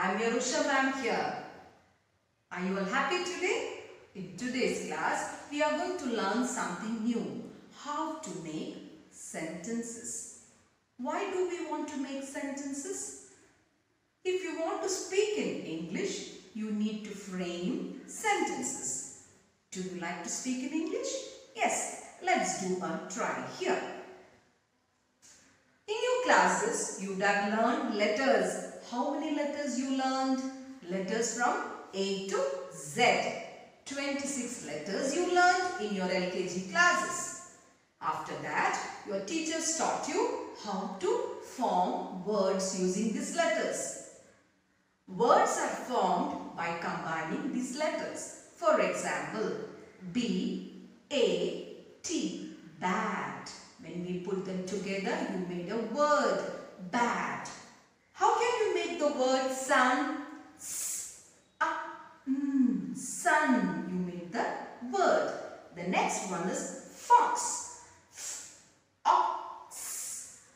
I'm your Usha ma'am here. Are you all happy today? In today's class, we are going to learn something new. How to make sentences. Why do we want to make sentences? If you want to speak in English, you need to frame sentences. Do you like to speak in English? Yes, let's do a try here. In your classes, you would have learned letters how many letters you learned? Letters from A to Z. 26 letters you learned in your LKG classes. After that, your teachers taught you how to form words using these letters. Words are formed by combining these letters. For example, B, A, T, bat. When we put them together, you made a word, bat. How can you make the sun? S, a, mm, sun. You made the word. The next one is fox.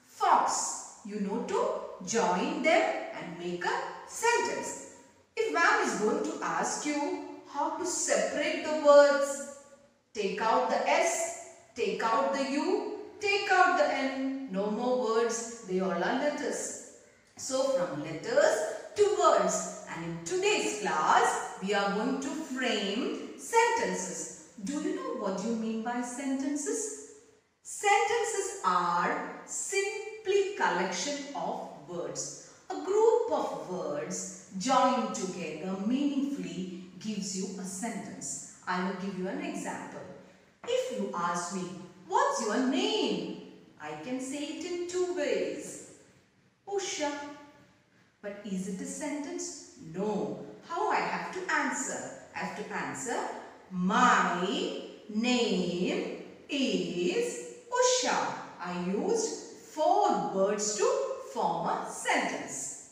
Fox. You know to join them and make a sentence. If ma'am is going to ask you how to separate the words, take out the S, take out the U, take out the N. No more words, they all are letters. So from letters words and in today's class, we are going to frame sentences. Do you know what you mean by sentences? Sentences are simply collection of words. A group of words joined together meaningfully gives you a sentence. I will give you an example. If you ask me, what's your name? I can say it in two ways. Usha. But is it a sentence? No. How I have to answer? I have to answer, my name is Usha. I used four words to form a sentence.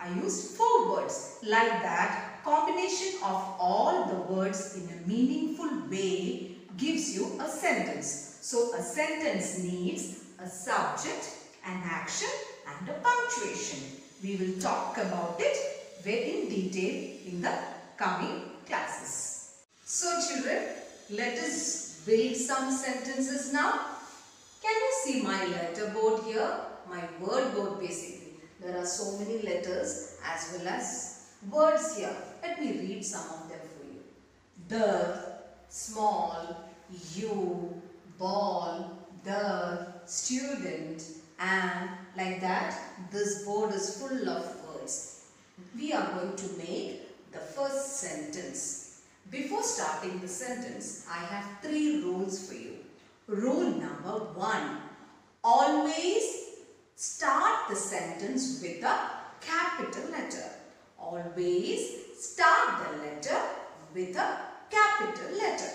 I used four words. Like that, combination of all the words in a meaningful way gives you a sentence. So, a sentence needs a subject, an action and a punctuation. We will talk about it very in detail in the coming classes. So, children, let us build some sentences now. Can you see my letter board here? My word board basically. There are so many letters as well as words here. Let me read some of them for you. The, small, you, ball, the, student and like that this board is full of words. We are going to make the first sentence. Before starting the sentence, I have three rules for you. Rule number one, always start the sentence with a capital letter. Always start the letter with a capital letter.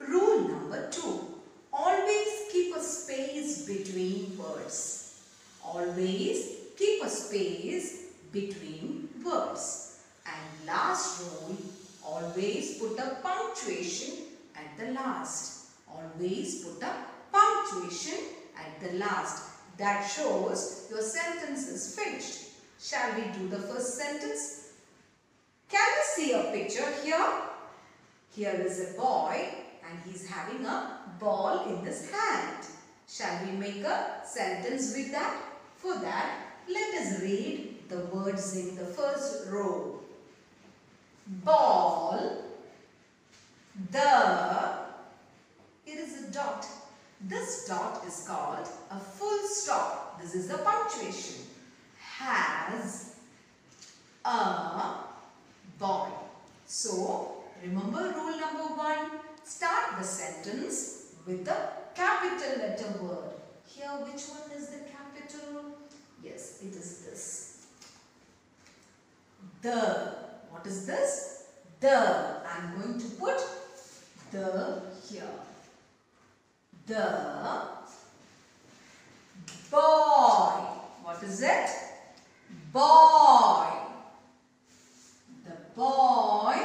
Rule number two, always keep a space between words. Always keep a space between words. And last rule, always put a punctuation at the last. Always put a punctuation at the last. That shows your sentence is finished. Shall we do the first sentence? Can you see a picture here? Here is a boy and he is having a ball in his hand. Shall we make a sentence with that? For that, let us read the words in the first row. Ball, the, dot. This dot is called a full stop. This is the punctuation. Has a boy. So, remember rule number one. Start the sentence with the capital letter word. Here, which one is the capital? Yes, it is this. The. What is this? The. I'm going to put the here. The boy. What is it? Boy. The boy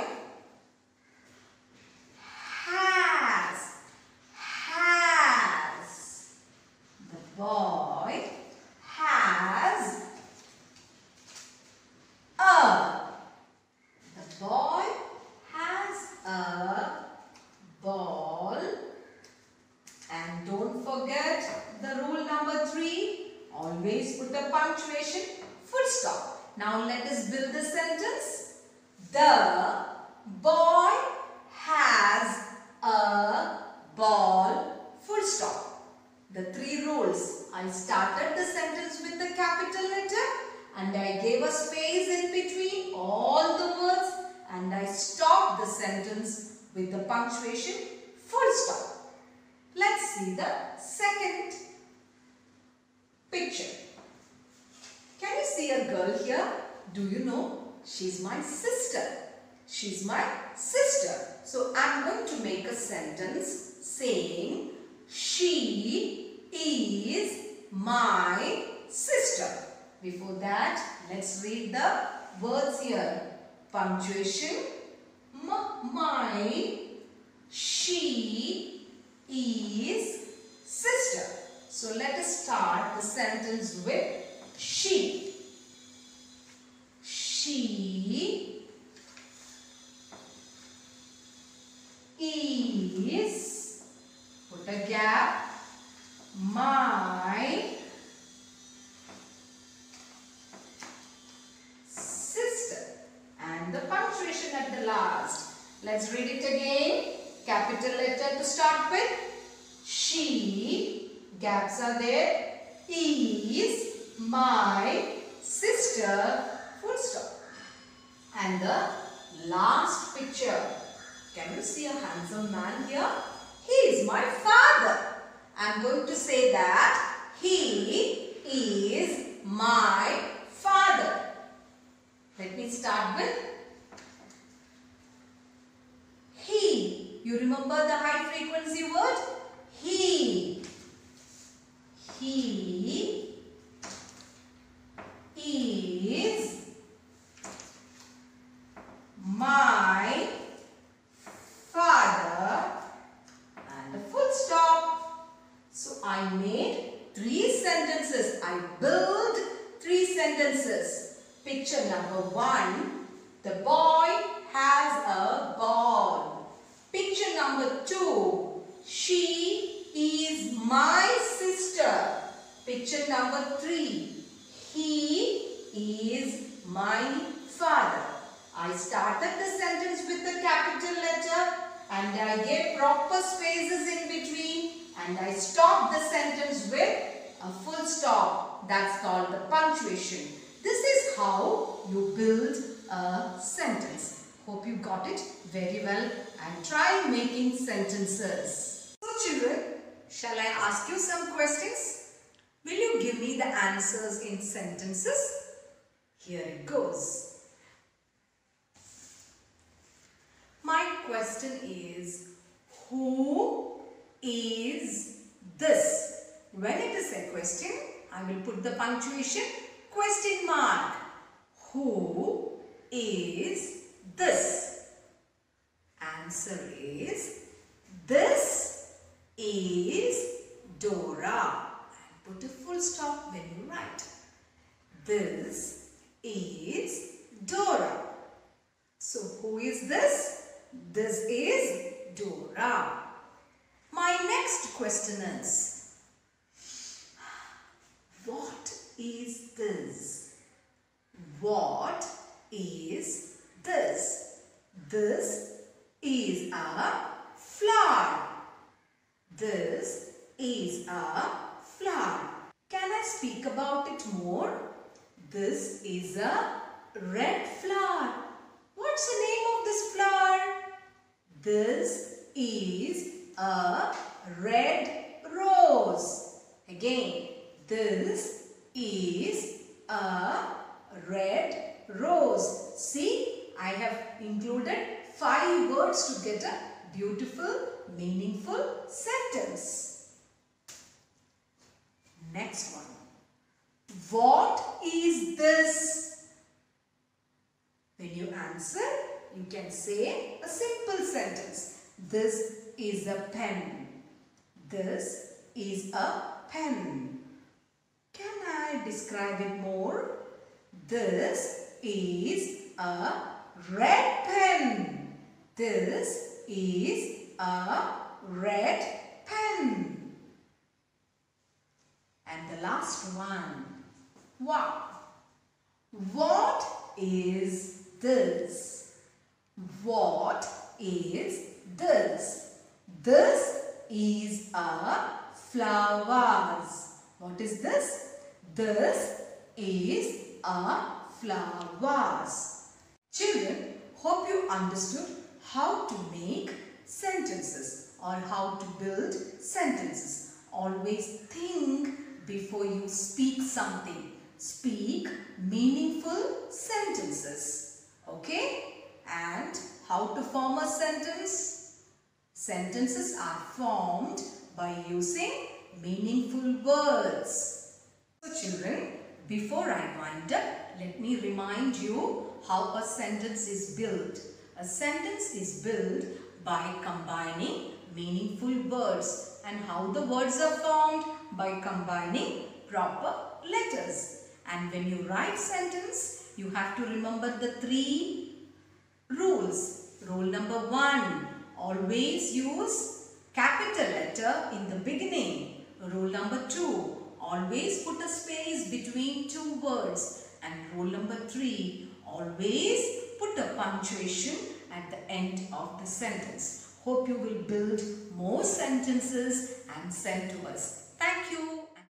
has. Has. The boy has a. The boy has a ball. Always put a punctuation, full stop. Now let us build the sentence. The boy has a ball, full stop. The three rules. I started the sentence with the capital letter and I gave a space in between all the words and I stopped the sentence with the punctuation full stop. Let's see the second picture. Can you see a girl here? Do you know? She's my sister. She's my sister. So I'm going to make a sentence saying she is my sister. Before that, let's read the words here. Punctuation, my, she is sister. So let us start the sentence with she. She is, put a gap, my sister. And the punctuation at the last. Let's read it again. Capital letter to start with. She, gaps are there, is my sister, full stop. And the last picture. Can you see a handsome man here? He is my father. I'm going to say that he is my father. Let me start with he. You remember the high frequency word? He is my father and a full stop. So I made three sentences. I built three sentences. Picture number one, the boy has a ball. Picture number two, she is my sister. Picture number three, he is my father. I started the sentence with the capital letter and I gave proper spaces in between and I stopped the sentence with a full stop. That's called the punctuation. This is how you build a sentence. Hope you got it very well and try making sentences. So children, shall I ask you some questions? Will you give me the answers in sentences? Here it goes. My question is, who is this? When it is a question, I will put the punctuation question mark. Who is this? Answer is, this is Dora. And put a full stop when you write. This is Dora. So who is this? This is Dora. My next question is, what is this? What is this? This is a flower. This is a flower. Can I speak about it more? This is a red flower. What's the name of this flower? This is a red rose. Again, this is a red rose. See, I have included five words to get a beautiful, meaningful sentence. Next one. What is this? When you answer, you can say a simple sentence. This is a pen. This is a pen. I describe it more? This is a red pen. This is a red pen. And the last one. Wow. What is this? What is this? This is a flowers. What is this? This is a flowers. Children, hope you understood how to make sentences or how to build sentences. Always think before you speak something. Speak meaningful sentences. Okay? And how to form a sentence? Sentences are formed by using meaningful words. Children, before I wind up, let me remind you how a sentence is built. A sentence is built by combining meaningful words and how the words are formed by combining proper letters. And when you write sentence, you have to remember the three rules. Rule number one, always use capital letter in the beginning. Rule number two, always put a space between two words. And rule number three, always put a punctuation at the end of the sentence. Hope you will build more sentences and send to us.